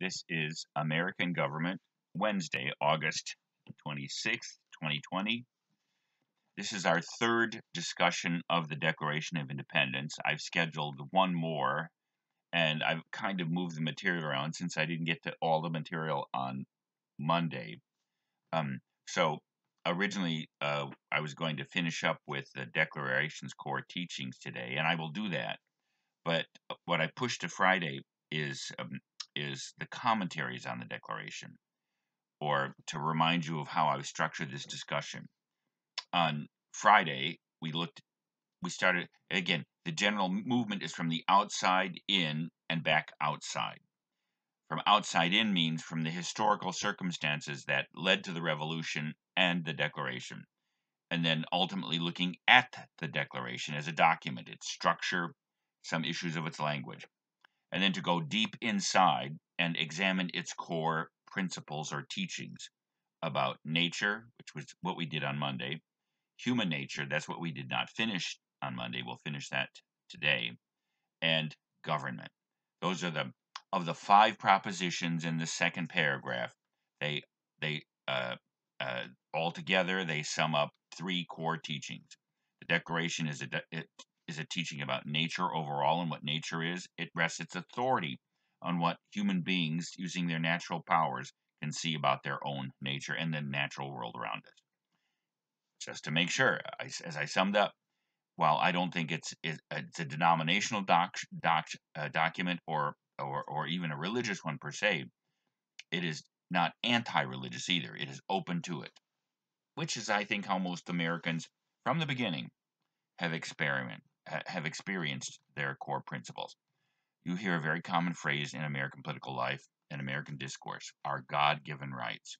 This is American Government, Wednesday, August 26th, 2020. This is our third discussion of the Declaration of Independence. I've scheduled one more, and I've kind of moved the material around since I didn't get to all the material on Monday. Um, so originally, uh, I was going to finish up with the Declaration's core teachings today, and I will do that. But what I pushed to Friday is um, is the commentaries on the Declaration, or to remind you of how I've structured this discussion. On Friday, we looked, we started again. The general movement is from the outside in and back outside. From outside in means from the historical circumstances that led to the revolution and the Declaration, and then ultimately looking at the Declaration as a document, its structure, some issues of its language and then to go deep inside and examine its core principles or teachings about nature, which was what we did on Monday, human nature, that's what we did not finish on Monday. We'll finish that today, and government. Those are the of the five propositions in the second paragraph. They they uh, uh, altogether they sum up three core teachings. The Declaration is a de- is a teaching about nature overall and what nature is. It rests its authority on what human beings, using their natural powers, can see about their own nature and the natural world around us. Just to make sure, as I summed up, while I don't think it's it's a denominational doc, doc uh, document or, or or even a religious one per se, it is not anti-religious either. It is open to it, which is I think how most Americans from the beginning have experiment have experienced their core principles. You hear a very common phrase in American political life and American discourse our God given rights.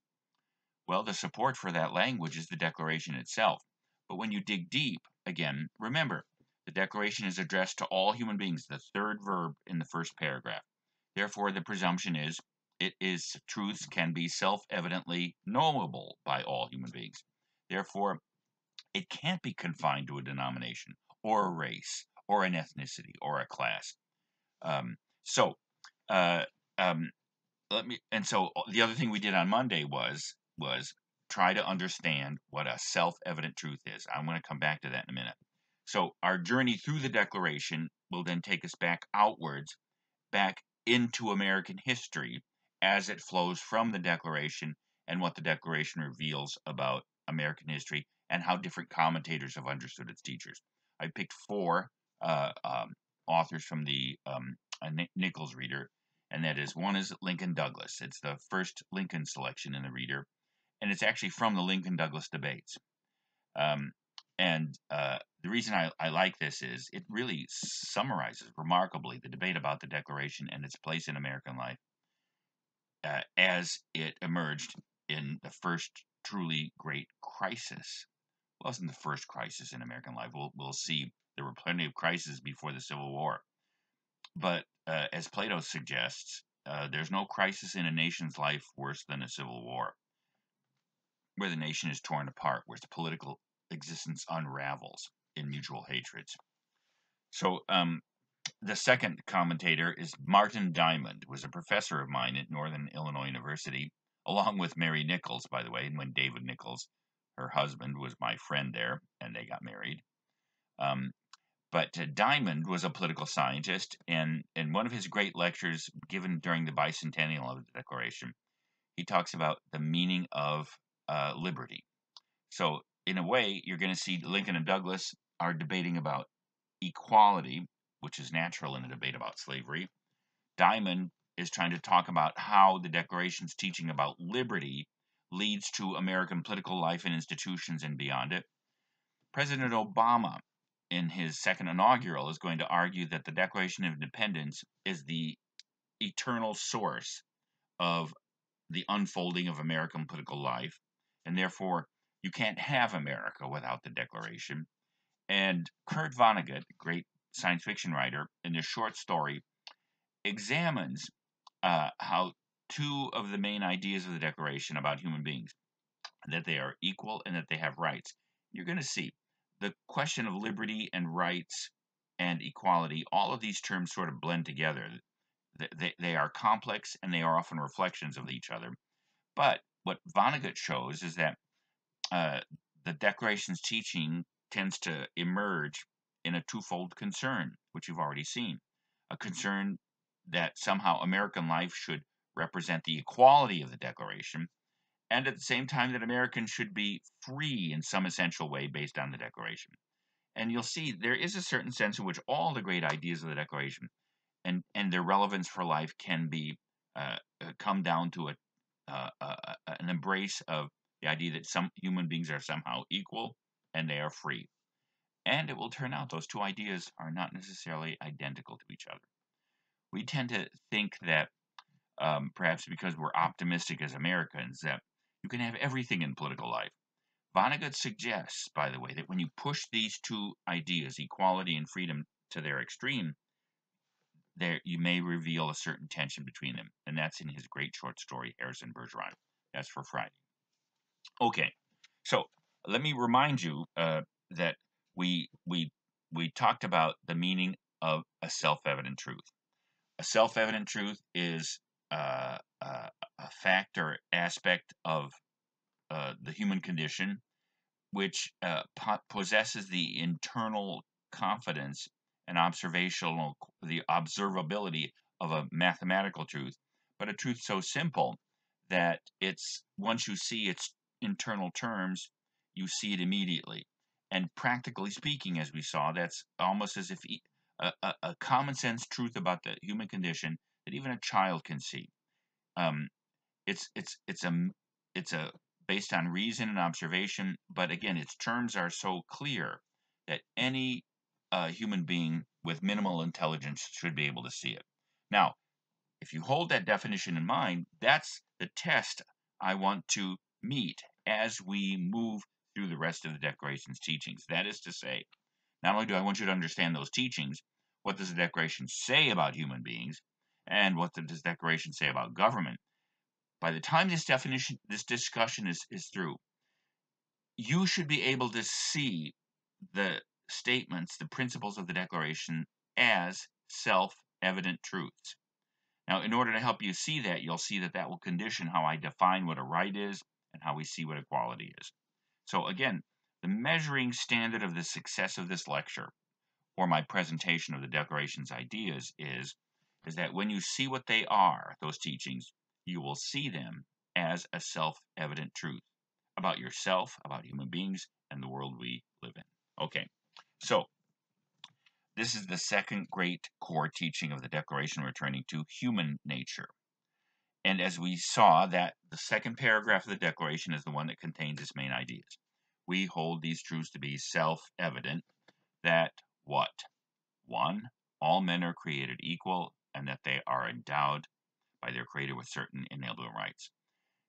Well, the support for that language is the Declaration itself. But when you dig deep, again, remember, the Declaration is addressed to all human beings, the third verb in the first paragraph. Therefore, the presumption is it is truths can be self-evidently knowable by all human beings. Therefore, it can't be confined to a denomination or a race or an ethnicity or a class. Um, so, uh, um, let me. And so the other thing we did on Monday was was try to understand what a self-evident truth is. I'm going to come back to that in a minute. So our journey through the Declaration will then take us back outwards, back into American history as it flows from the Declaration and what the Declaration reveals about American history and how different commentators have understood its teachers. I picked four uh, um, authors from the um, Nichols Reader, and that is one is Lincoln Douglas. It's the first Lincoln selection in the Reader, and it's actually from the Lincoln Douglas debates. Um, and uh, the reason I, I like this is it really summarizes remarkably the debate about the Declaration and its place in American life uh, as it emerged in the first truly great crisis wasn't the first crisis in American life. We'll, we'll see. There were plenty of crises before the Civil War. But uh, as Plato suggests, uh, there's no crisis in a nation's life worse than a civil war, where the nation is torn apart, where its political existence unravels in mutual hatreds. So, um, the second commentator is Martin Diamond, was a professor of mine at Northern Illinois University, along with Mary Nichols, by the way, and when David Nichols her husband was my friend there, and they got married. Um, but uh, Diamond was a political scientist, and in one of his great lectures given during the bicentennial of the Declaration, he talks about the meaning of uh, liberty. So, in a way, you're going to see Lincoln and Douglas are debating about equality, which is natural in a debate about slavery. Diamond is trying to talk about how the Declaration's teaching about liberty leads to American political life and institutions and beyond it. President Obama, in his second inaugural, is going to argue that the Declaration of Independence is the eternal source of the unfolding of American political life, and therefore you can't have America without the Declaration. And Kurt Vonnegut, great science fiction writer, in his short story, examines uh, how two of the main ideas of the Declaration about human beings that they are equal and that they have rights. You're going to see the question of liberty and rights and equality, all of these terms sort of blend together. they, they are complex and they are often reflections of each other. But what Vonnegut shows is that uh, the Declaration's teaching tends to emerge in a twofold concern, which you've already seen. A concern that somehow American life should represent the equality of the Declaration, and at the same time that Americans should be free in some essential way based on the Declaration. And you'll see there is a certain sense in which all the great ideas of the Declaration and, and their relevance for life can be uh, uh come down to a, uh, uh, an embrace of the idea that some human beings are somehow equal and they are free. And it will turn out those two ideas are not necessarily identical to each other. We tend to think that um, perhaps because we're optimistic as Americans, that you can have everything in political life. Vonnegut suggests, by the way, that when you push these two ideas, equality and freedom, to their extreme, there you may reveal a certain tension between them, and that's in his great short story Harrison Bergeron. That's for Friday. Okay, so let me remind you uh, that we we we talked about the meaning of a self-evident truth. A self-evident truth is uh, uh, a factor aspect of uh, the human condition, which uh, po- possesses the internal confidence and observational the observability of a mathematical truth, but a truth so simple that it's once you see its internal terms, you see it immediately. And practically speaking, as we saw, that's almost as if a, a, a common sense truth about the human condition that even a child can see. Um, it's it's it's a it's a based on reason and observation, but again, its terms are so clear that any uh, human being with minimal intelligence should be able to see it. Now, if you hold that definition in mind, that's the test I want to meet as we move through the rest of the Declaration's teachings. That is to say, not only do I want you to understand those teachings, what does the Declaration say about human beings, and what does the Declaration say about government? By the time this definition, this discussion is, is through, you should be able to see the statements, the principles of the Declaration as self-evident truths. Now, in order to help you see that, you'll see that that will condition how I define what a right is and how we see what equality is. So again, the measuring standard of the success of this lecture or my presentation of the Declaration's ideas is, is that when you see what they are, those teachings, you will see them as a self-evident truth about yourself, about human beings, and the world we live in. Okay, so this is the second great core teaching of the Declaration returning to human nature. And as we saw, that the second paragraph of the Declaration is the one that contains its main ideas. We hold these truths to be self-evident that what? One, all men are created equal and that they are endowed by their creator with certain inalienable rights.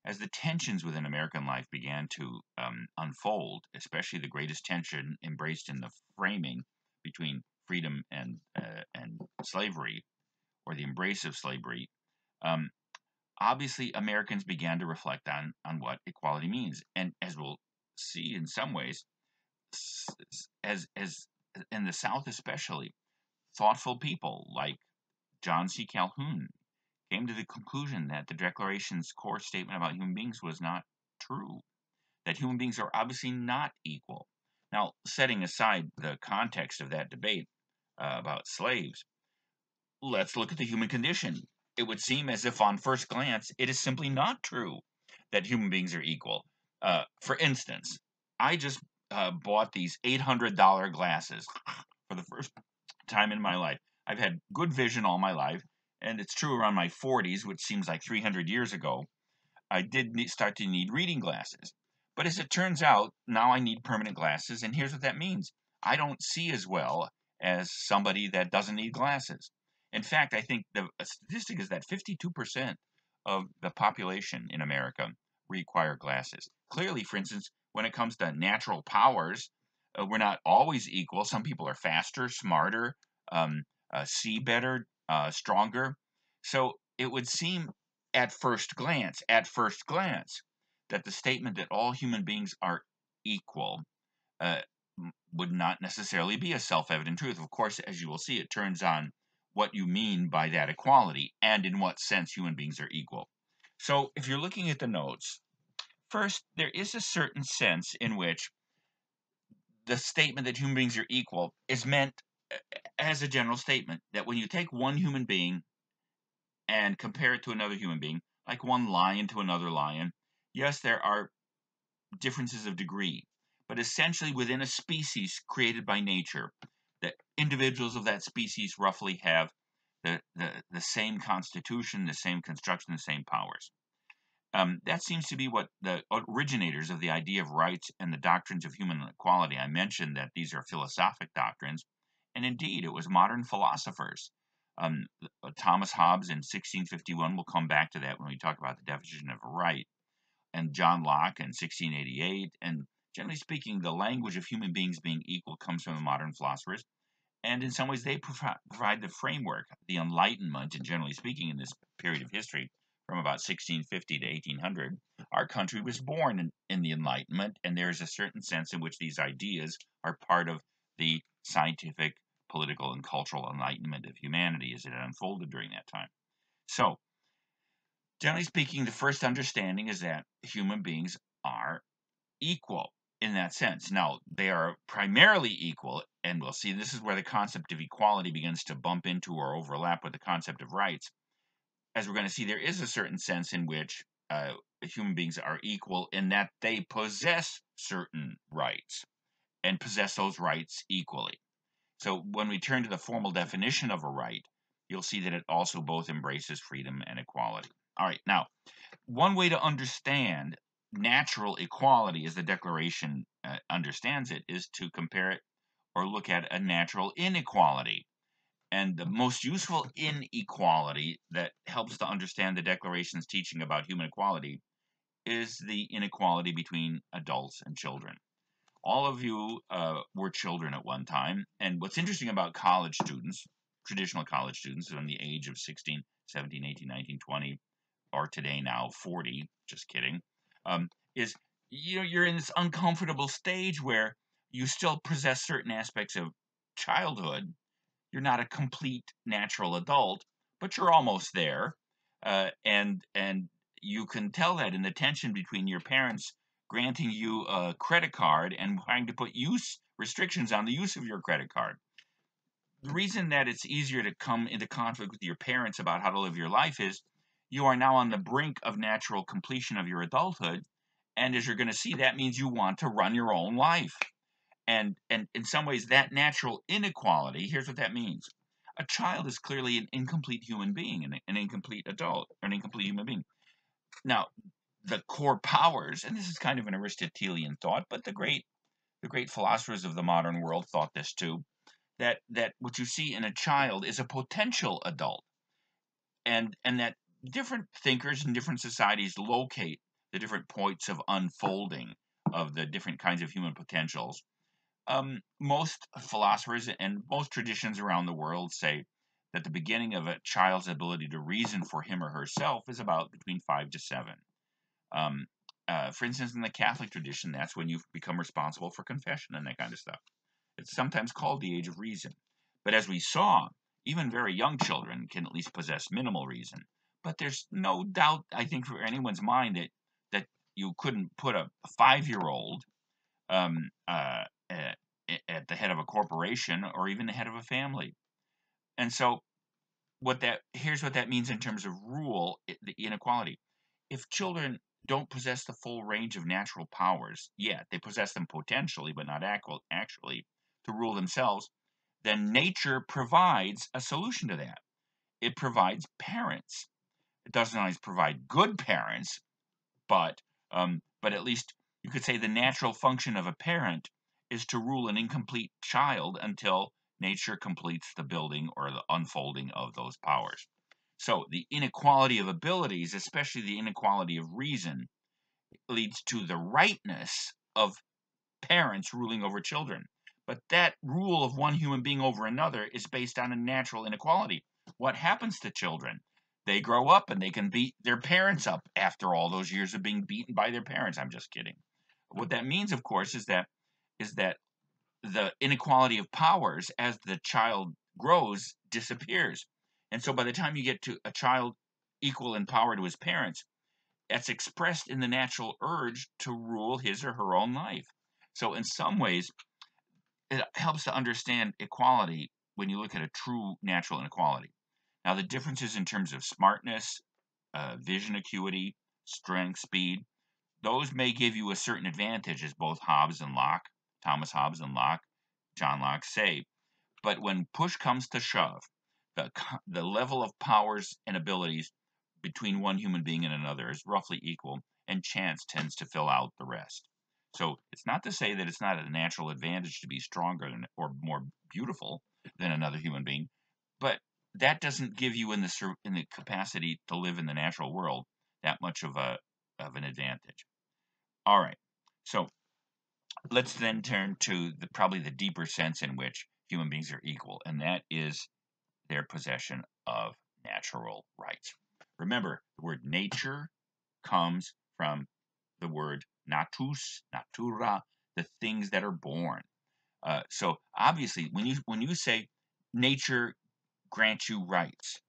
As the tensions within American life began to um, unfold, especially the greatest tension embraced in the framing between freedom and uh, and slavery, or the embrace of slavery, um, obviously Americans began to reflect on on what equality means, and as we'll see in some ways, as as in the South especially, thoughtful people like John C. Calhoun came to the conclusion that the Declaration's core statement about human beings was not true, that human beings are obviously not equal. Now, setting aside the context of that debate uh, about slaves, let's look at the human condition. It would seem as if, on first glance, it is simply not true that human beings are equal. Uh, for instance, I just uh, bought these $800 glasses for the first time in my life. I've had good vision all my life, and it's true around my 40s, which seems like 300 years ago, I did start to need reading glasses. But as it turns out, now I need permanent glasses, and here's what that means. I don't see as well as somebody that doesn't need glasses. In fact, I think the statistic is that 52% of the population in America require glasses. Clearly, for instance, when it comes to natural powers, uh, we're not always equal. Some people are faster, smarter, um, uh, see better, uh, stronger. So it would seem at first glance, at first glance, that the statement that all human beings are equal uh, would not necessarily be a self-evident truth. Of course, as you will see, it turns on what you mean by that equality and in what sense human beings are equal. So, if you're looking at the notes, first, there is a certain sense in which the statement that human beings are equal is meant as a general statement that when you take one human being and compare it to another human being, like one lion to another lion, yes, there are differences of degree, but essentially within a species created by nature, the individuals of that species roughly have the, the, the same constitution, the same construction, the same powers. Um, that seems to be what the originators of the idea of rights and the doctrines of human equality. I mentioned that these are philosophic doctrines, and indeed, it was modern philosophers. Um, uh, Thomas Hobbes in 1651, we'll come back to that when we talk about the definition of right, and John Locke in 1688. And generally speaking, the language of human beings being equal comes from the modern philosophers. And in some ways, they provide the framework, the Enlightenment, and generally speaking, in this period of history, from about 1650 to 1800, our country was born in, in the Enlightenment, and there is a certain sense in which these ideas are part of the scientific, political, and cultural enlightenment of humanity as it unfolded during that time. So, generally speaking, the first understanding is that human beings are equal in that sense. Now, they are primarily equal, and we'll see this is where the concept of equality begins to bump into or overlap with the concept of rights. As we're going to see, there is a certain sense in which uh, human beings are equal in that they possess certain rights and possess those rights equally. So when we turn to the formal definition of a right, you'll see that it also both embraces freedom and equality. All right, now, one way to understand natural equality as the Declaration uh, understands it is to compare it or look at a natural inequality. And the most useful inequality that helps to understand the Declaration's teaching about human equality is the inequality between adults and children all of you uh, were children at one time. And what's interesting about college students, traditional college students from the age of 16, 17, 18, 19, 20, or today now 40, just kidding, um, is you know, you're in this uncomfortable stage where you still possess certain aspects of childhood. You're not a complete natural adult, but you're almost there. Uh, and and you can tell that in the tension between your parents granting you a credit card and trying to put use restrictions on the use of your credit card. The reason that it's easier to come into conflict with your parents about how to live your life is you are now on the brink of natural completion of your adulthood. And as you're going to see, that means you want to run your own life. And, and in some ways, that natural inequality, here's what that means. A child is clearly an incomplete human being, an, an incomplete adult, an incomplete human being. Now, the core powers, and this is kind of an Aristotelian thought, but the great the great philosophers of the modern world thought this too, that that what you see in a child is a potential adult. And and that different thinkers in different societies locate the different points of unfolding of the different kinds of human potentials. Um, most philosophers and most traditions around the world say that the beginning of a child's ability to reason for him or herself is about between five to seven. Um, uh, for instance, in the Catholic tradition, that's when you become responsible for confession and that kind of stuff. It's sometimes called the age of reason. But as we saw, even very young children can at least possess minimal reason. But there's no doubt, I think, for anyone's mind that that you couldn't put a five-year-old um, uh, at the head of a corporation or even the head of a family. And so, what that here's what that means in terms of rule, the inequality. If children don't possess the full range of natural powers yet. They possess them potentially, but not actually, to rule themselves. Then nature provides a solution to that. It provides parents. It doesn't always provide good parents, but um, but at least you could say the natural function of a parent is to rule an incomplete child until nature completes the building or the unfolding of those powers. So the inequality of abilities, especially the inequality of reason, leads to the rightness of parents ruling over children. But that rule of one human being over another is based on a natural inequality. What happens to children? They grow up and they can beat their parents up after all those years of being beaten by their parents. I'm just kidding. What that means, of course, is that is that the inequality of powers as the child grows disappears. And so by the time you get to a child equal in power to his parents, that's expressed in the natural urge to rule his or her own life. So in some ways, it helps to understand equality when you look at a true natural inequality. Now, the differences in terms of smartness, uh, vision acuity, strength, speed, those may give you a certain advantage, as both Hobbes and Locke, Thomas Hobbes and Locke, John Locke say. But when push comes to shove, the, the level of powers and abilities between one human being and another is roughly equal, and chance tends to fill out the rest. So it's not to say that it's not a natural advantage to be stronger or more beautiful than another human being, but that doesn't give you in the in the capacity to live in the natural world that much of a of an advantage. All right, so let's then turn to the probably the deeper sense in which human beings are equal, and that is their possession of natural rights. Remember, the word nature comes from the word natus, natura, the things that are born. Uh, so obviously, when you when you say nature grants you rights,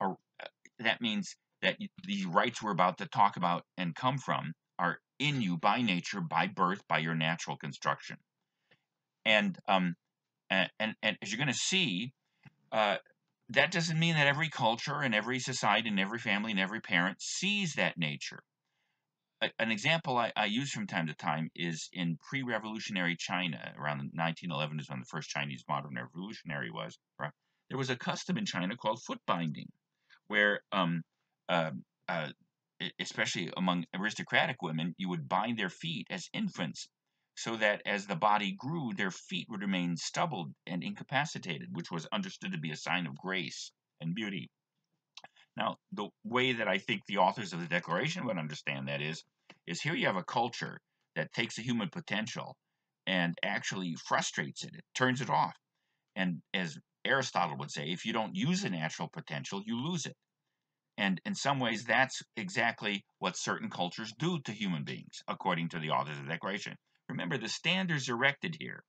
or uh, that means that the rights we're about to talk about and come from are in you by nature, by birth, by your natural construction. And um, and and, and as you're going to see, uh, that doesn't mean that every culture and every society and every family and every parent sees that nature an example I, I, use from time to time is in pre-revolutionary China. Around 1911 is when the first Chinese modern revolutionary was. Right? There was a custom in China called foot binding, where, um, uh, uh, especially among aristocratic women, you would bind their feet as infants, so that as the body grew, their feet would remain stubbled and incapacitated, which was understood to be a sign of grace and beauty. Now, the way that I think the authors of the Declaration would understand that is, is here you have a culture that takes the human potential and actually frustrates it. It turns it off. And as Aristotle would say, if you don't use the natural potential, you lose it. And in some ways, that's exactly what certain cultures do to human beings, according to the authors of the Declaration. Remember, the standards erected here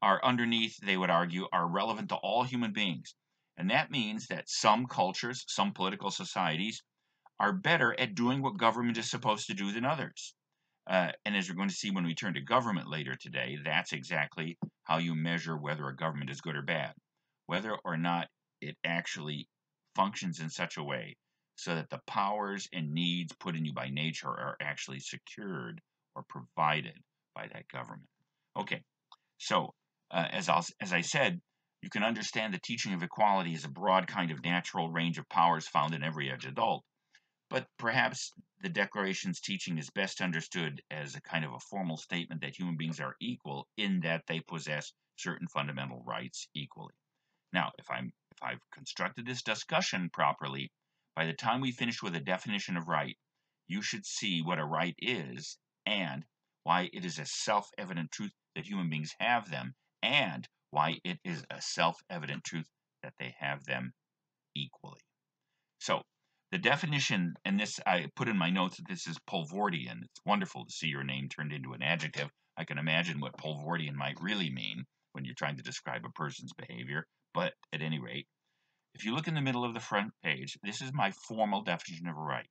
are underneath, they would argue, are relevant to all human beings. And that means that some cultures, some political societies, are better at doing what government is supposed to do than others. Uh, and as we're going to see when we turn to government later today, that's exactly how you measure whether a government is good or bad, whether or not it actually functions in such a way so that the powers and needs put in you by nature are actually secured or provided by that government. Okay, so uh, as, I'll, as I said, you can understand the teaching of equality as a broad kind of natural range of powers found in every adult, but perhaps the Declaration's teaching is best understood as a kind of a formal statement that human beings are equal in that they possess certain fundamental rights equally. Now, if I'm if I've constructed this discussion properly, by the time we finish with a definition of right, you should see what a right is and why it is a self-evident truth that human beings have them and why it is a self-evident truth that they have them equally. So the definition, and this I put in my notes that this is Poelvoordian. It's wonderful to see your name turned into an adjective. I can imagine what Poelvoordian might really mean when you're trying to describe a person's behavior. But at any rate, if you look in the middle of the front page, this is my formal definition of a right.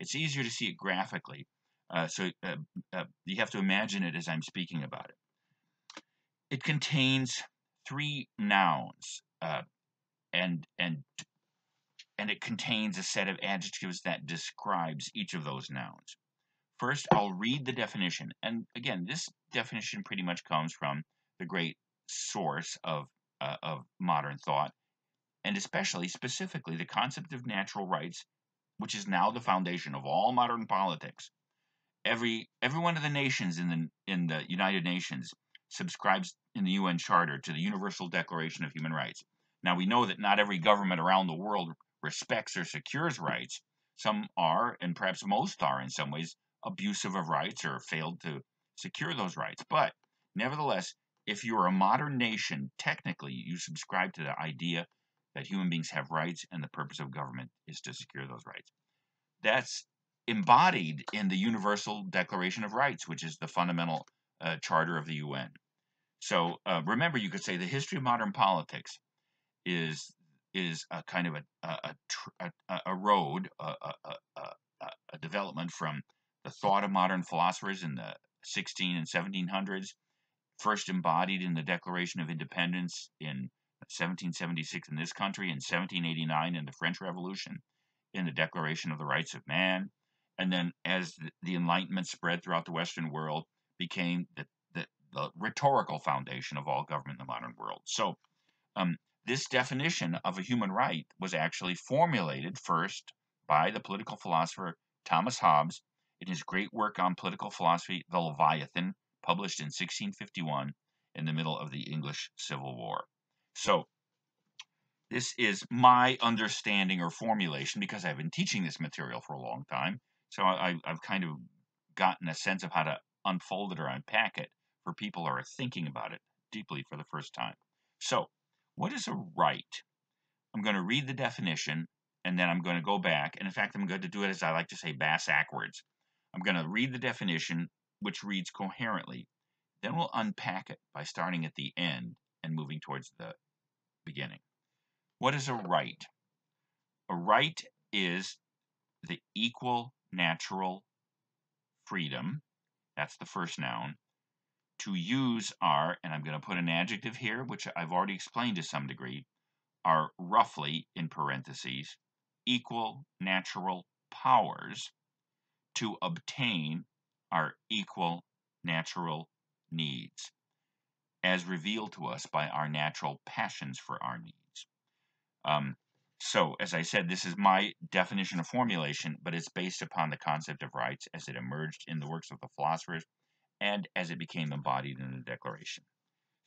It's easier to see it graphically, uh, so uh, uh, you have to imagine it as I'm speaking about it. It contains three nouns, uh, and and and it contains a set of adjectives that describes each of those nouns. First, I'll read the definition, and again, this definition pretty much comes from the great source of uh, of modern thought, and especially specifically the concept of natural rights, which is now the foundation of all modern politics. Every every one of the nations in the in the United Nations subscribes in the UN Charter to the Universal Declaration of Human Rights. Now, we know that not every government around the world respects or secures rights. Some are, and perhaps most are in some ways, abusive of rights or failed to secure those rights. But nevertheless, if you're a modern nation, technically you subscribe to the idea that human beings have rights and the purpose of government is to secure those rights. That's embodied in the Universal Declaration of Rights, which is the fundamental uh, charter of the UN. So uh, remember, you could say the history of modern politics is is a kind of a a, a, a road, a, a, a development from the thought of modern philosophers in the 16 and 1700s, first embodied in the Declaration of Independence in 1776 in this country, in 1789 in the French Revolution, in the Declaration of the Rights of Man, and then as the, Enlightenment spread throughout the Western world, became the, the, the, rhetorical foundation of all government in the modern world. So, um, this definition of a human right was actually formulated first by the political philosopher Thomas Hobbes in his great work on political philosophy, The Leviathan, published in 1651 in the middle of the English Civil War. So, this is my understanding or formulation because I've been teaching this material for a long time. So I, have kind of gotten a sense of how to unfold it or unpack it for people who are thinking about it deeply for the first time. So, what is a right? I'm going to read the definition and then I'm going to go back. And in fact, I'm going to do it as I like to say, bass backwards. I'm going to read the definition, which reads coherently. Then we'll unpack it by starting at the end and moving towards the beginning. What is a right? A right is the equal natural freedom, that's the first noun, to use our, and I'm going to put an adjective here, which I've already explained to some degree, are roughly, in parentheses, equal natural powers to obtain our equal natural needs, as revealed to us by our natural passions for our needs. Um, so, as I said, this is my definition of formulation, but it's based upon the concept of rights as it emerged in the works of the philosophers and as it became embodied in the Declaration.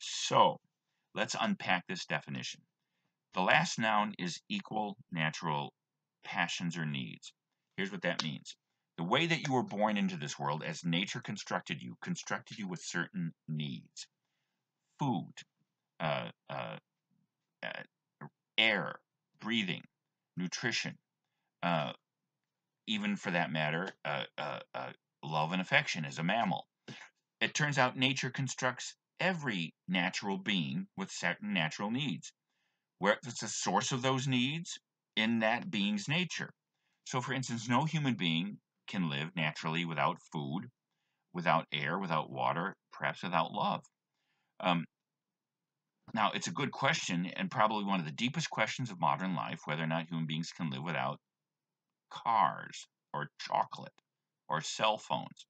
So, let's unpack this definition. The last noun is equal natural passions or needs. Here's what that means. The way that you were born into this world, as nature constructed you, constructed you with certain needs food, uh, uh, uh, air, breathing, nutrition, uh, even for that matter, uh, uh, love and affection as a mammal. It turns out nature constructs every natural being with certain natural needs. Where it's the source of those needs in that being's nature. So, for instance, no human being can live naturally without food, without air, without water, perhaps without love. Um, now, it's a good question and probably one of the deepest questions of modern life whether or not human beings can live without cars or chocolate or cell phones.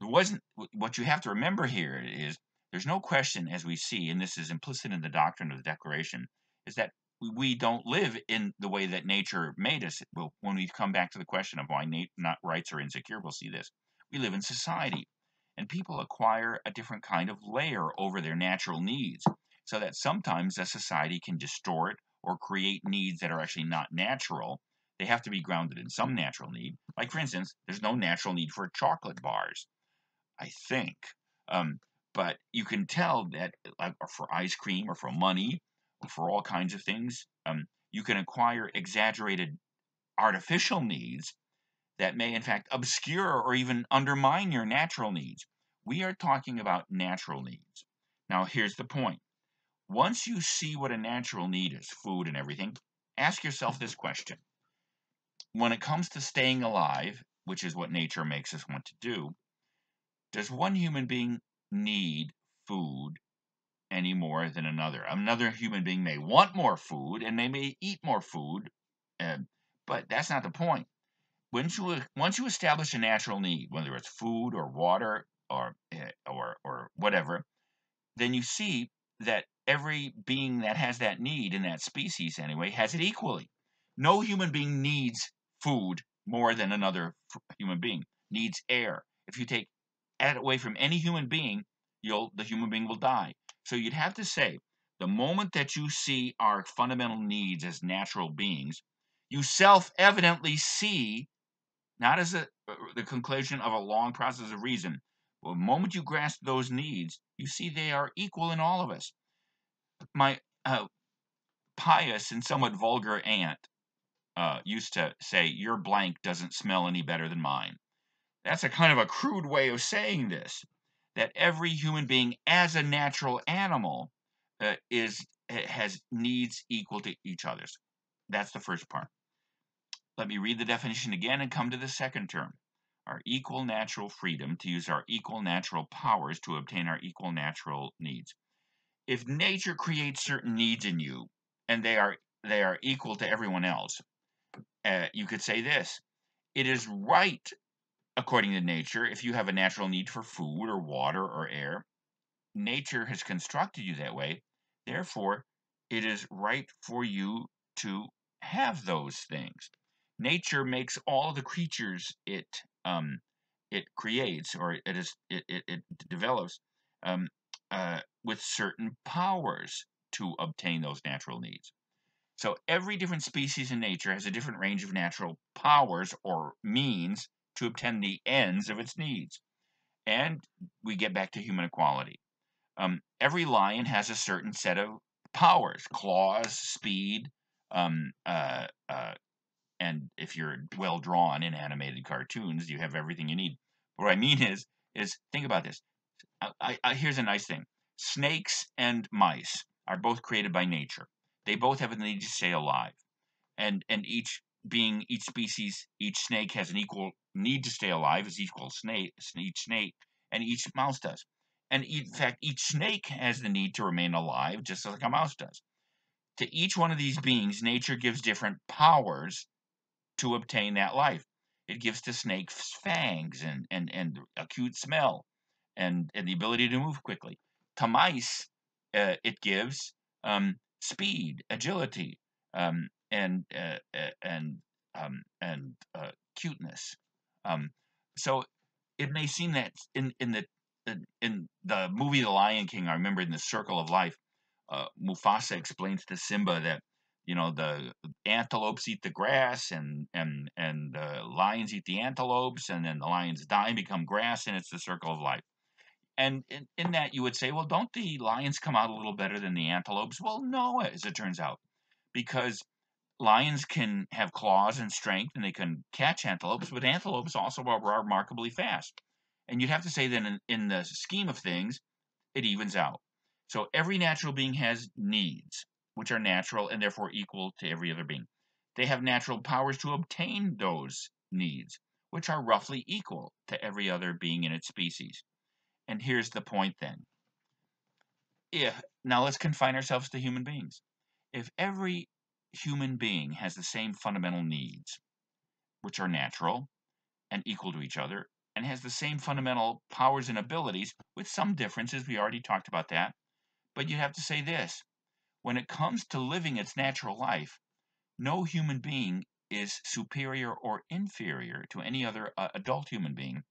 There wasn't what you have to remember here is there's no question as we see, and this is implicit in the doctrine of the Declaration, is that we don't live in the way that nature made us. Well, when we come back to the question of why not rights are insecure, we'll see this. We live in society, and people acquire a different kind of layer over their natural needs, so that sometimes a society can distort or create needs that are actually not natural. They have to be grounded in some natural need. Like, for instance, there's no natural need for chocolate bars, I think. Um, but you can tell that, like, for ice cream or for money or for all kinds of things. Um, you can acquire exaggerated artificial needs that may, in fact, obscure or even undermine your natural needs. We are talking about natural needs. Now, here's the point. Once you see what a natural need is, food and everything, ask yourself this question. When it comes to staying alive, which is what nature makes us want to do, does one human being need food any more than another. Another human being may want more food and they may eat more food, uh, but that's not the point. Once you once you establish a natural need, whether it's food or water or uh, or or whatever, then you see that every being that has that need in that species anyway has it equally. No human being needs food more than another human being needs air. If you take it away from any human being, you'll the human being will die. So you'd have to say, the moment that you see our fundamental needs as natural beings, you self evidently see, not as a, uh, the conclusion of a long process of reason, But the moment you grasp those needs, you see they are equal in all of us. My uh, pious and somewhat vulgar aunt uh, used to say, Your blank doesn't smell any better than mine. That's a kind of a crude way of saying this that every human being, as a natural animal, uh, is has needs equal to each other's. That's the first part. Let me read the definition again and come to the second term. Our equal natural freedom to use our equal natural powers to obtain our equal natural needs. If nature creates certain needs in you and they are they are equal to everyone else, uh, you could say this: it is right according to nature if you have a natural need for food or water or air. Nature has constructed you that way. Therefore, it is right for you to have those things. Nature makes all the creatures it um, it creates or it is it, it, it develops um, uh, with certain powers to obtain those natural needs. So every different species in nature has a different range of natural powers or means to obtain the ends of its needs. And we get back to human equality. Um, every lion has a certain set of powers claws, speed, um, uh, uh, and if you're well drawn in animated cartoons, you have everything you need. What I mean is, is think about this. I, I, here's a nice thing: snakes and mice are both created by nature. They both have a need to stay alive, and and each being each species, each snake has an equal need to stay alive as equal snake, each snake, and each mouse does. And in fact, each snake has the need to remain alive, just like a mouse does. To each one of these beings, nature gives different powers to obtain that life. It gives to snakes fangs and, and, and acute smell and, and the ability to move quickly. To mice, uh, it gives um, speed, agility, um, and uh and um, and uh, cuteness. Um, so it may seem that in in the in the movie The Lion King, I remember in the Circle of Life, uh, Mufasa explains to Simba that you know the antelopes eat the grass and and and the lions eat the antelopes and then the lions die and become grass and it's the circle of life. And in, in that you would say well don't the lions come out a little better than the antelopes? Well no as it turns out because lions can have claws and strength and they can catch antelopes but antelopes also are remarkably fast. And you'd have to say that in, in the scheme of things it evens out. So every natural being has needs which are natural and therefore equal to every other being. They have natural powers to obtain those needs, which are roughly equal to every other being in its species. And here's the point then. If now let's confine ourselves to human beings. If every human being has the same fundamental needs, which are natural and equal to each other, and has the same fundamental powers and abilities, with some differences, we already talked about that. But you have to say this when it comes to living its natural life, no human being is superior or inferior to any other uh, adult human being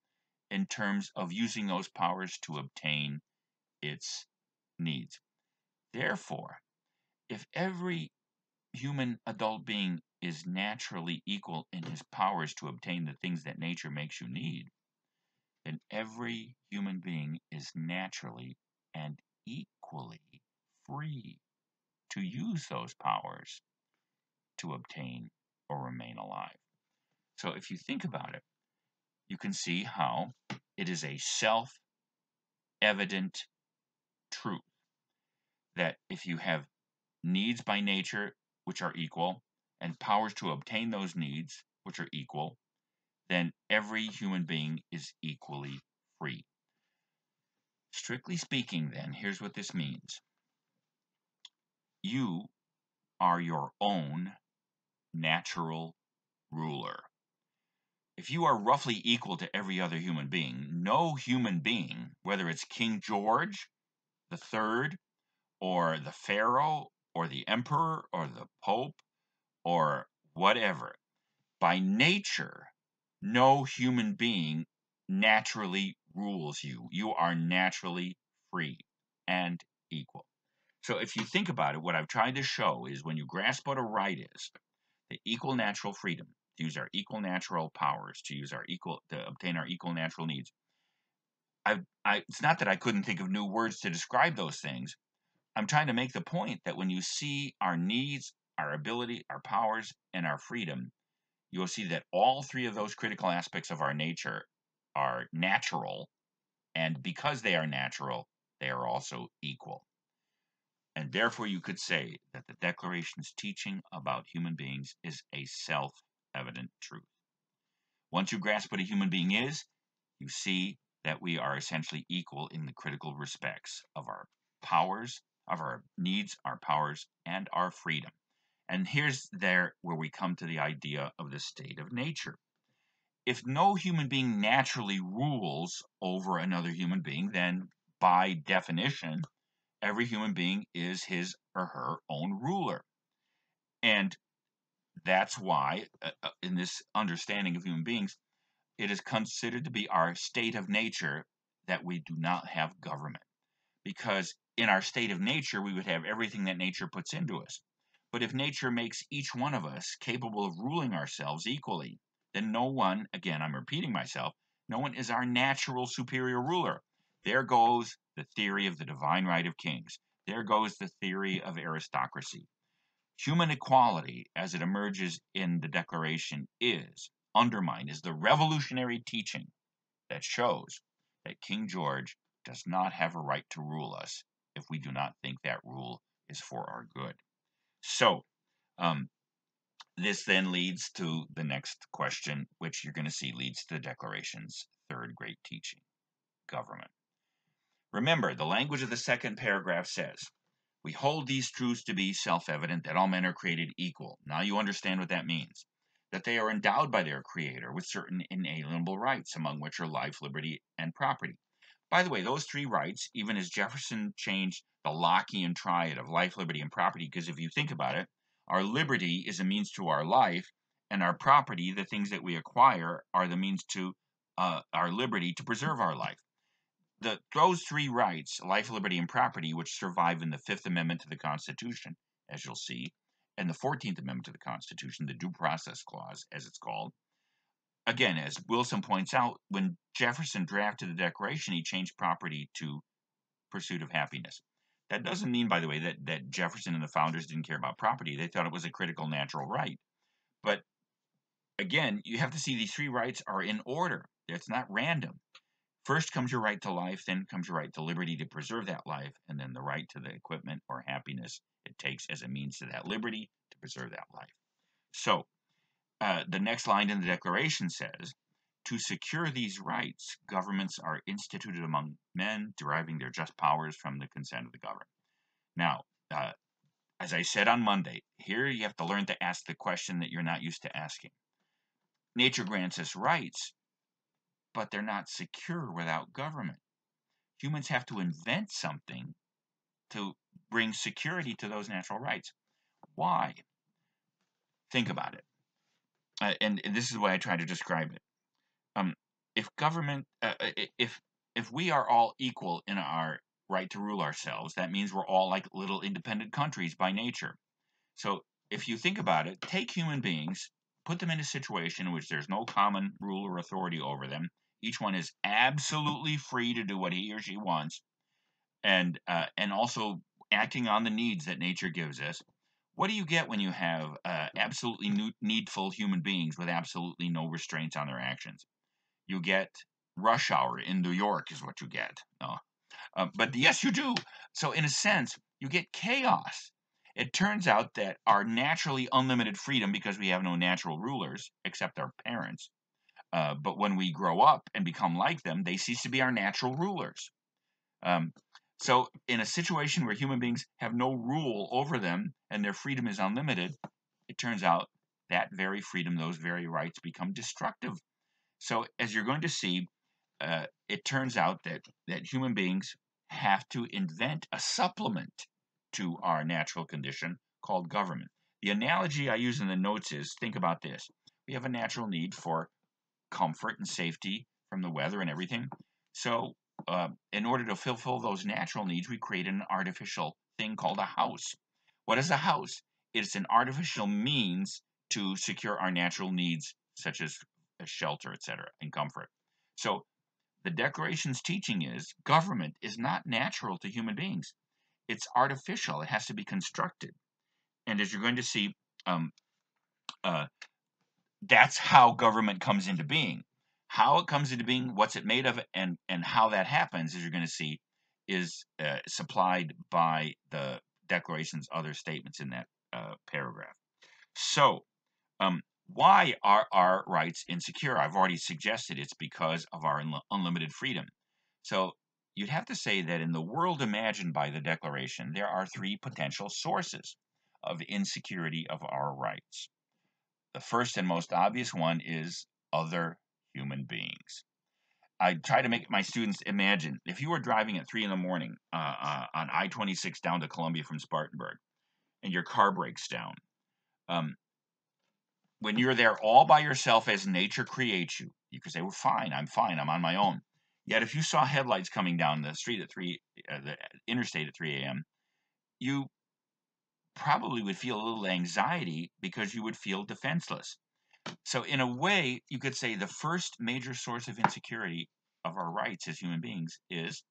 in terms of using those powers to obtain its needs. Therefore, if every human adult being is naturally equal in his powers to obtain the things that nature makes you need, then every human being is naturally and equally free to use those powers to obtain or remain alive. So if you think about it, you can see how it is a self evident truth that if you have needs by nature which are equal and powers to obtain those needs which are equal, then every human being is equally free. Strictly speaking, then, here's what this means you are your own natural ruler. If you are roughly equal to every other human being, no human being, whether it's King George the Third, or the Pharaoh, or the Emperor, or the Pope, or whatever, by nature, no human being naturally rules you. You are naturally free and equal. So if you think about it, what I've tried to show is when you grasp what a right is, the equal natural freedom to use our equal natural powers, to use our equal to obtain our equal natural needs. I, I, it's not that I couldn't think of new words to describe those things. I'm trying to make the point that when you see our needs, our ability, our powers, and our freedom, you'll see that all three of those critical aspects of our nature are natural, and because they are natural, they are also equal. And therefore, you could say that the Declaration's teaching about human beings is a self evident truth. Once you grasp what a human being is, you see that we are essentially equal in the critical respects of our powers, of our needs, our powers, and our freedom. And here's there where we come to the idea of the state of nature. If no human being naturally rules over another human being, then by definition, every human being is his or her own ruler. And that's why, uh, uh in this understanding of human beings, it is considered to be our state of nature that we do not have government. Because in our state of nature, we would have everything that nature puts into us. But if nature makes each one of us capable of ruling ourselves equally, then no one, again, I'm repeating myself, no one is our natural superior ruler. There goes the theory of the divine right of kings. There goes the theory of aristocracy. Human equality, as it emerges in the Declaration, is undermined, is the revolutionary teaching that shows that King George does not have a right to rule us if we do not think that rule is for our good. So, um, this then leads to the next question, which you're going to see leads to the Declaration's third great teaching government. Remember, the language of the second paragraph says, We hold these truths to be self evident that all men are created equal. Now you understand what that means. That they are endowed by their Creator with certain inalienable rights, among which are life, liberty, and property. By the way, those three rights, even as Jefferson changed the Lockean triad of life, liberty, and property, because if you think about it, our liberty is a means to our life, and our property, the things that we acquire, are the means to uh, our liberty to preserve our life. The, those three rights, life, liberty, and property, which survive in the Fifth Amendment to the Constitution, as you'll see, and the 14th Amendment to the Constitution, the Due Process Clause, as it's called, again, as Wilson points out, when Jefferson drafted the Declaration, he changed property to pursuit of happiness. That doesn't mean, by the way, that, that Jefferson and the founders didn't care about property. They thought it was a critical natural right. But again, you have to see these three rights are in order. It's not random. First comes your right to life, then comes your right to liberty to preserve that life, and then the right to the equipment or happiness it takes as a means to that liberty to preserve that life. So, uh, the next line in the Declaration says, to secure these rights, governments are instituted among men, deriving their just powers from the consent of the governed. Now, uh, as I said on Monday, here you have to learn to ask the question that you're not used to asking. Nature grants us rights, but they're not secure without government. Humans have to invent something to bring security to those natural rights. Why? Think about it uh, and this is the way I try to describe it. Um, if government, uh, uh if if we are all equal in our right to rule ourselves, that means we're all like little independent countries by nature. So if you think about it, take human beings, put them in a situation in which there's no common rule or authority over them. Each one is absolutely free to do what he or she wants, and uh, and also acting on the needs that nature gives us. What do you get when you have uh, absolutely needful human beings with absolutely no restraints on their actions? You get rush hour in New York, is what you get. Uh, but yes, you do. So, in a sense, you get chaos. It turns out that our naturally unlimited freedom, because we have no natural rulers except our parents, uh, but when we grow up and become like them, they cease to be our natural rulers. Um, so, in a situation where human beings have no rule over them and their freedom is unlimited, it turns out that very freedom, those very rights become destructive. So, as you're going to see, uh, it turns out that, that human beings have to invent a supplement to our natural condition called government. The analogy I use in the notes is think about this. We have a natural need for comfort and safety from the weather and everything. So uh, in order to fulfill those natural needs, we created an artificial thing called a house. What is a house? It's an artificial means to secure our natural needs, such as shelter, etc., and comfort. So the Declaration's teaching is government is not natural to human beings. It's artificial. It has to be constructed. And as you're going to see, um, uh, that's how government comes into being. How it comes into being, what's it made of, and and how that happens, as you're going to see, is uh, supplied by the Declaration's other statements in that uh, paragraph. So, um, why are our rights insecure? I've already suggested it's because of our unlimited freedom. So, you'd have to say that in the world imagined by the Declaration, there are three potential sources of insecurity of our rights. The first and most obvious one is other human beings. I try to make my students imagine if you were driving at three in the morning uh, uh, on I 26 down to Columbia from Spartanburg and your car breaks down. Um, when you're there all by yourself as nature creates you, you could say, Well, fine, I'm fine, I'm on my own. Yet if you saw headlights coming down the street at 3, uh, the interstate at 3 a.m., you probably would feel a little anxiety because you would feel defenseless. So, in a way, you could say the first major source of insecurity of our rights as human beings is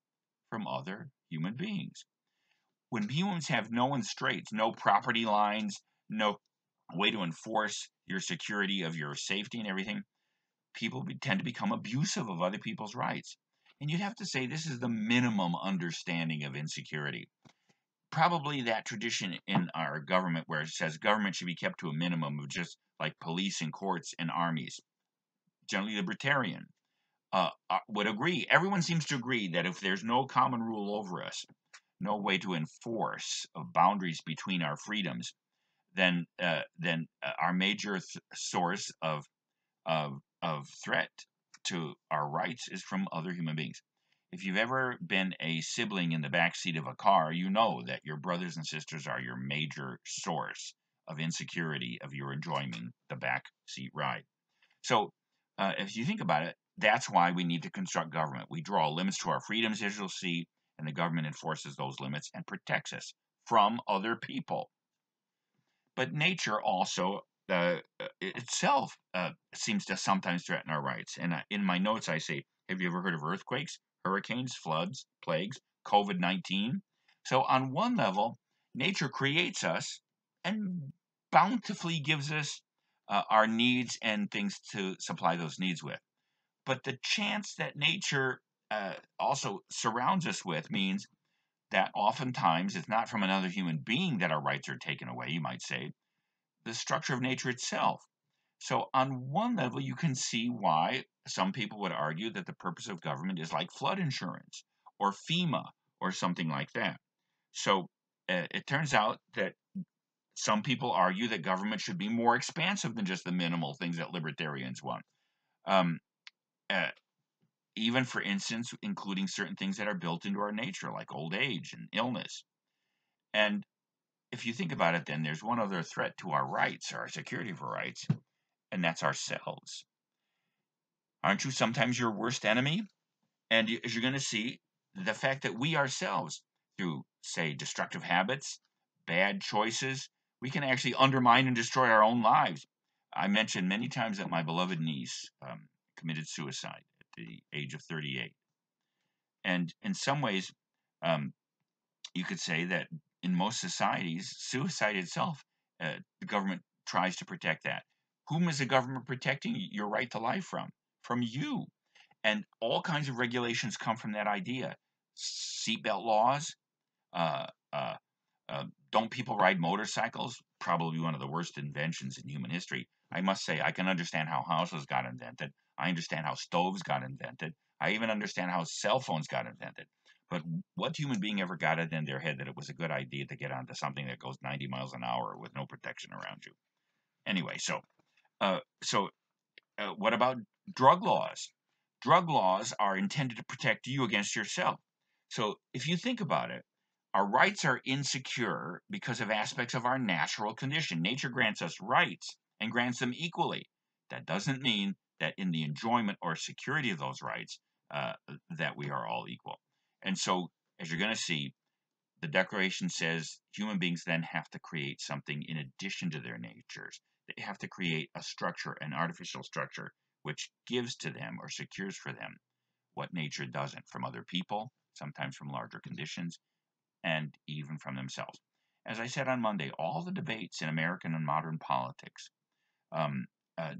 from other human beings. When humans have no constraints, no property lines, no way to enforce your security of your safety and everything, people tend to become abusive of other people's rights. And you'd have to say this is the minimum understanding of insecurity probably that tradition in our government where it says government should be kept to a minimum of just like police and courts and armies, generally libertarian, uh, uh, would agree. Everyone seems to agree that if there's no common rule over us, no way to enforce boundaries between our freedoms, then uh, then uh, our major th- source of of of threat to our rights is from other human beings. If you've ever been a sibling in the back seat of a car, you know that your brothers and sisters are your major source of insecurity of your enjoying the back seat ride. So, uh, if you think about it, that's why we need to construct government. We draw limits to our freedoms, as you'll see, and the government enforces those limits and protects us from other people. But nature also uh, uh itself uh, seems to sometimes threaten our rights. And in my notes, I say, Have you ever heard of earthquakes? Hurricanes, floods, plagues, COVID 19. So, on one level, nature creates us and bountifully gives us uh, our needs and things to supply those needs with. But the chance that nature uh, also surrounds us with means that oftentimes it's not from another human being that our rights are taken away, you might say, the structure of nature itself. So, on one level, you can see why some people would argue that the purpose of government is like flood insurance or FEMA or something like that. So, uh, it turns out that some people argue that government should be more expansive than just the minimal things that libertarians want. Um, uh, even, for instance, including certain things that are built into our nature, like old age and illness. And if you think about it, then there's one other threat to our rights, our security of our rights, and that's ourselves. Aren't you sometimes your worst enemy? And as you're going to see, the fact that we ourselves, through, say, destructive habits, bad choices, we can actually undermine and destroy our own lives. I mentioned many times that my beloved niece um, committed suicide at the age of 38. And in some ways, um, you could say that in most societies, suicide itself, uh, the government tries to protect that. Whom is the government protecting your right to life from? From you. And all kinds of regulations come from that idea. Seatbelt laws. Uh, uh, uh, don't people ride motorcycles? Probably one of the worst inventions in human history. I must say, I can understand how houses got invented. I understand how stoves got invented. I even understand how cell phones got invented. But what human being ever got it in their head that it was a good idea to get onto something that goes 90 miles an hour with no protection around you? Anyway, so uh, so, uh, what about drug laws? Drug laws are intended to protect you against yourself. So, if you think about it, our rights are insecure because of aspects of our natural condition. Nature grants us rights and grants them equally. That doesn't mean that in the enjoyment or security of those rights uh, that we are all equal. And so, as you're going to see, the Declaration says human beings then have to create something in addition to their natures they have to create a structure, an artificial structure, which gives to them or secures for them what nature doesn't from other people, sometimes from larger conditions, and even from themselves. As I said on Monday, all the debates in American and modern politics um, uh,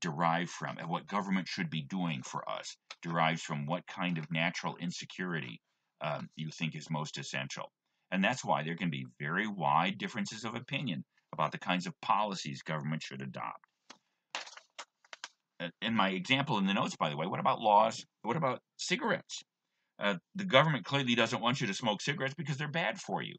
derive from, and what government should be doing for us, derives from what kind of natural insecurity um, you think is most essential. And that's why there can be very wide differences of opinion about the kinds of policies government should adopt. Uh, in my example in the notes, by the way, what about laws? What about cigarettes? Uh, the government clearly doesn't want you to smoke cigarettes because they're bad for you.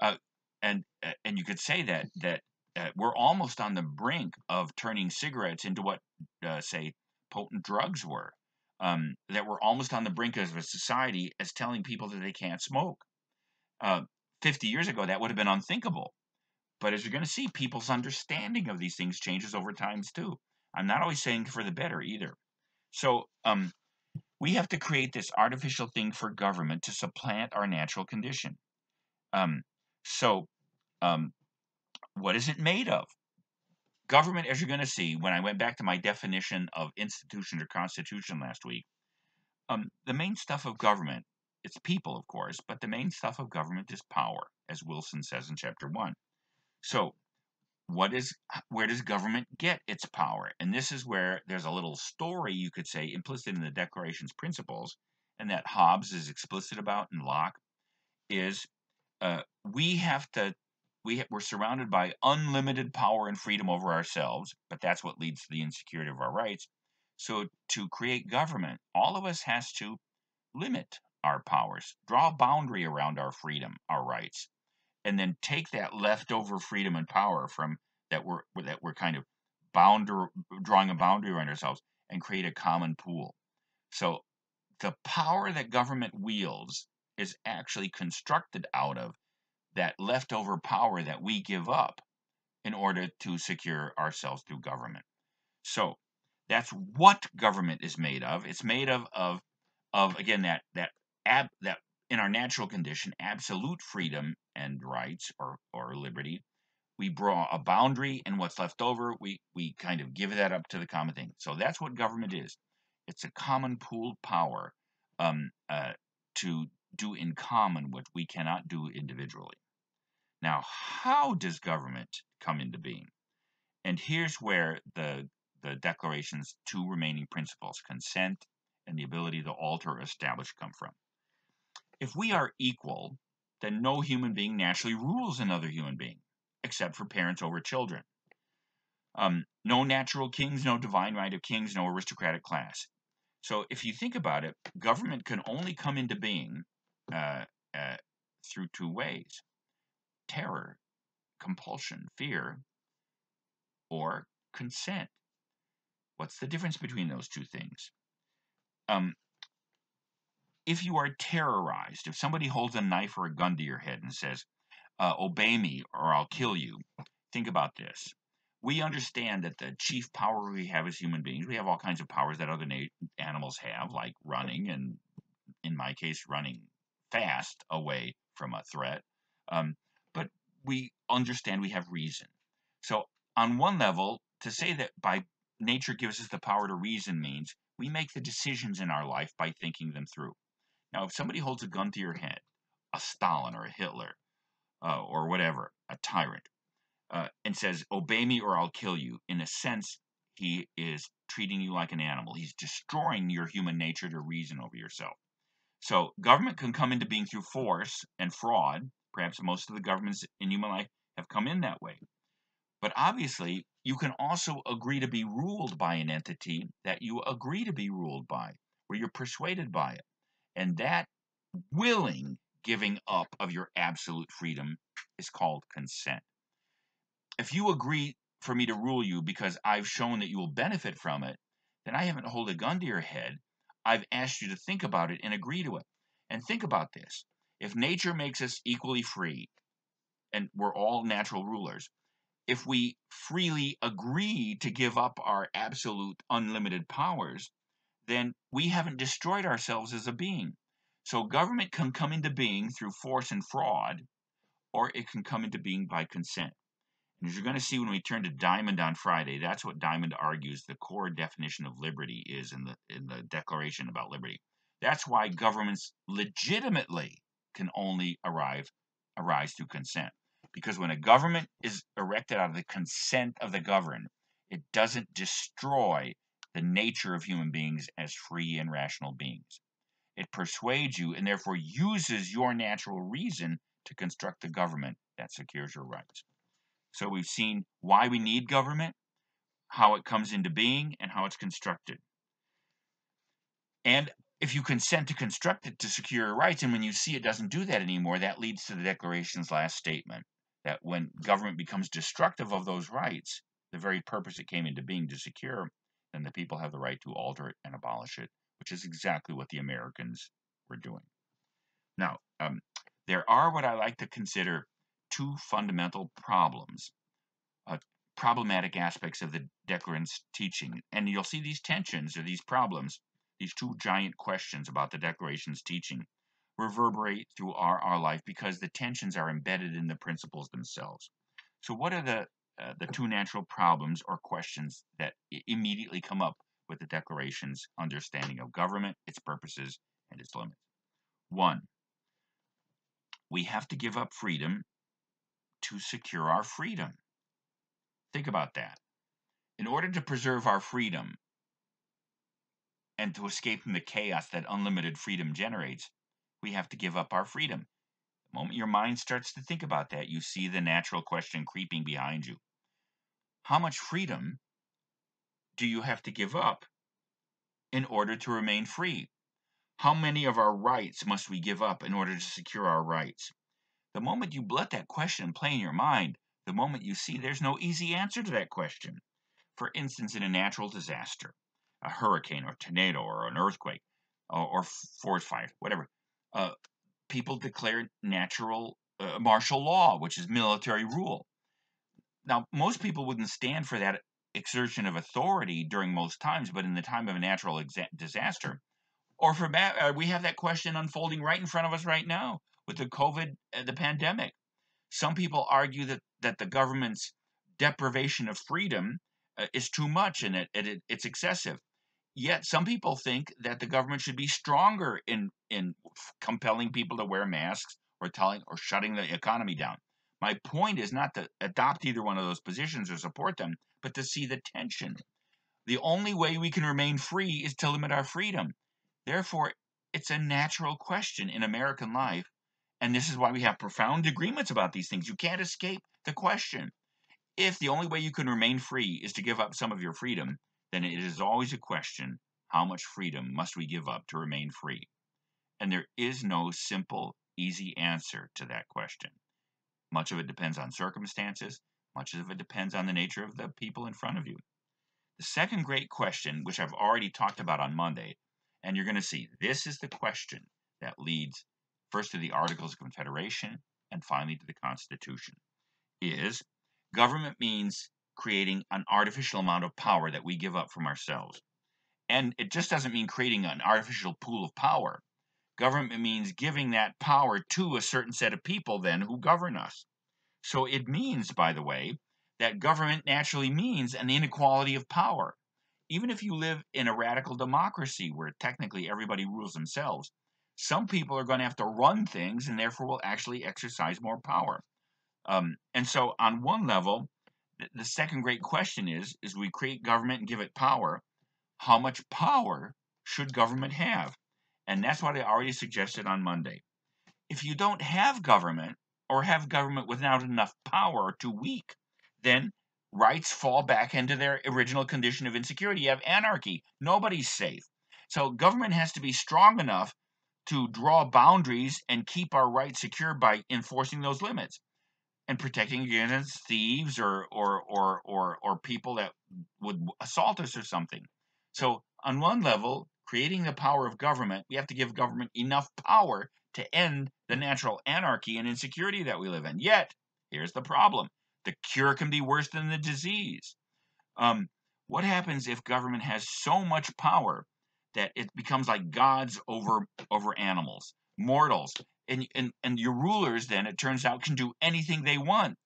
Uh, and uh, and you could say that that uh, we're almost on the brink of turning cigarettes into what, uh, say, potent drugs were. Um, that we're almost on the brink of a society as telling people that they can't smoke. 50 years ago, that would have been unthinkable. But as you're going to see, people's understanding of these things changes over times too. I'm not always saying for the better either. So um, we have to create this artificial thing for government to supplant our natural condition. Um, so um, what is it made of? Government, as you're going to see, when I went back to my definition of institution or constitution last week, um, the main stuff of government, it's people, of course, but the main stuff of government is power, as Wilson says in chapter one. So, what is where does government get its power? And this is where there's a little story you could say implicit in the Declaration's principles, and that Hobbes is explicit about in Locke, is uh, we have to we ha- we're surrounded by unlimited power and freedom over ourselves, but that's what leads to the insecurity of our rights. So to create government, all of us has to limit our powers, draw a boundary around our freedom, our rights, and then take that leftover freedom and power from that we're that we're kind of bound drawing a boundary around ourselves and create a common pool. So the power that government wields is actually constructed out of that leftover power that we give up in order to secure ourselves through government. So that's what government is made of. It's made of of of again that that ab, that in our natural condition absolute freedom and rights or, or liberty. We draw a boundary, and what's left over, we, we kind of give that up to the common thing. So that's what government is. It's a common pooled power um, uh, to do in common what we cannot do individually. Now, how does government come into being? And here's where the, the Declaration's two remaining principles, consent and the ability to alter or establish, come from. If we are equal, then no human being naturally rules another human being, except for parents over children. Um, no natural kings, no divine right of kings, no aristocratic class. So if you think about it, government can only come into being uh, uh, through two ways terror, compulsion, fear, or consent. What's the difference between those two things? Um, if you are terrorized, if somebody holds a knife or a gun to your head and says, uh, obey me or I'll kill you, think about this. We understand that the chief power we have as human beings, we have all kinds of powers that other animals have, like running, and in my case, running fast away from a threat. Um, but we understand we have reason. So, on one level, to say that by nature gives us the power to reason means we make the decisions in our life by thinking them through. Now, if somebody holds a gun to your head, a Stalin or a Hitler uh, or whatever, a tyrant, uh, and says, Obey me or I'll kill you, in a sense, he is treating you like an animal. He's destroying your human nature to reason over yourself. So, government can come into being through force and fraud. Perhaps most of the governments in human life have come in that way. But obviously, you can also agree to be ruled by an entity that you agree to be ruled by, where you're persuaded by it. And that willing giving up of your absolute freedom is called consent. If you agree for me to rule you because I've shown that you will benefit from it, then I haven't held a gun to your head. I've asked you to think about it and agree to it. And think about this. If nature makes us equally free, and we're all natural rulers, if we freely agree to give up our absolute unlimited powers, then we haven't destroyed ourselves as a being. So government can come into being through force and fraud, or it can come into being by consent. And as you're going to see when we turn to Diamond on Friday, that's what Diamond argues the core definition of liberty is in the in the Declaration about Liberty. That's why governments legitimately can only arrive arise through consent. Because when a government is erected out of the consent of the governed, it doesn't destroy the nature of human beings as free and rational beings. It persuades you and therefore uses your natural reason to construct the government that secures your rights. So we've seen why we need government, how it comes into being, and how it's constructed. And if you consent to construct it to secure your rights, and when you see it doesn't do that anymore, that leads to the Declaration's last statement that when government becomes destructive of those rights, the very purpose it came into being to secure, then the people have the right to alter it and abolish it, which is exactly what the Americans were doing. Now, um, there are what I like to consider two fundamental problems, uh, problematic aspects of the Declarant's teaching. And you'll see these tensions or these problems, these two giant questions about the Declaration's teaching reverberate through our, our life because the tensions are embedded in the principles themselves. So, what are the uh, the two natural problems or questions that immediately come up with the Declaration's understanding of government, its purposes, and its limits? One, we have to give up freedom to secure our freedom. Think about that. In order to preserve our freedom and to escape from the chaos that unlimited freedom generates, we have to give up our freedom. Moment your mind starts to think about that, you see the natural question creeping behind you. How much freedom do you have to give up in order to remain free? How many of our rights must we give up in order to secure our rights? The moment you let that question play in your mind, the moment you see there's no easy answer to that question. For instance, in a natural disaster, a hurricane or tornado or an earthquake or, or forest fire, whatever, uh, people declare natural uh, martial law, which is military rule. Now, most people wouldn't stand for that exertion of authority during most times, but in the time of a natural exa- disaster, or for uh, we have that question unfolding right in front of us right now with the COVID, uh, the pandemic. Some people argue that that the government's deprivation of freedom uh, is too much and it, it, it's excessive. Yet some people think that the government should be stronger in in compelling people to wear masks or telling or shutting the economy down. My point is not to adopt either one of those positions or support them, but to see the tension. The only way we can remain free is to limit our freedom. Therefore, it's a natural question in American life, and this is why we have profound agreements about these things. You can't escape the question. If the only way you can remain free is to give up some of your freedom, then it is always a question how much freedom must we give up to remain free? And there is no simple, easy answer to that question. Much of it depends on circumstances, much of it depends on the nature of the people in front of you. The second great question, which I've already talked about on Monday, and you're going to see this is the question that leads first to the Articles of Confederation and finally to the Constitution, is government means creating an artificial amount of power that we give up from ourselves. And it just doesn't mean creating an artificial pool of power. Government means giving that power to a certain set of people then who govern us. So it means, by the way, that government naturally means an inequality of power. Even if you live in a radical democracy where technically everybody rules themselves, some people are going to have to run things and therefore will actually exercise more power. Um, and so, on one level, the second great question is is we create government and give it power how much power should government have? And that's what i already suggested on monday. If you don't have government or have government without enough power too weak then rights fall back into their original condition of insecurity. You have anarchy. Nobody's safe. So government has to be strong enough to draw boundaries and keep our rights secure by enforcing those limits and protecting against thieves or or or or or people that would assault us or something. So on one level, creating the power of government, we have to give government enough power to end the natural anarchy and insecurity that we live in. Yet, here's the problem: the cure can be worse than the disease. Um, what happens if government has so much power that it becomes like gods over over animals, mortals? And, and, and your rulers then, it turns out, can do anything they want,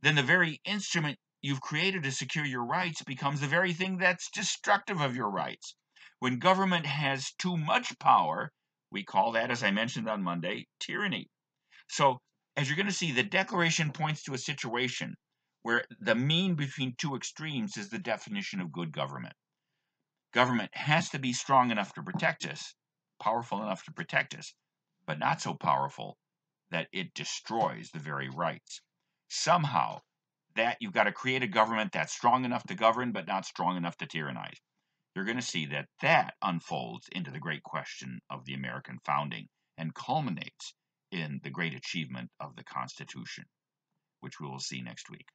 then the very instrument you've created to secure your rights becomes the very thing that's destructive of your rights. When government has too much power, we call that, as I mentioned on Monday, tyranny. So, as you're going to see, the Declaration points to a situation where the mean between two extremes is the definition of good government. Government has to be strong enough to protect us, powerful enough to protect us, but not so powerful that it destroys the very rights. Somehow, that you've got to create a government that's strong enough to govern but not strong enough to tyrannize. You're going to see that that unfolds into the great question of the American founding and culminates in the great achievement of the Constitution, which we will see next week.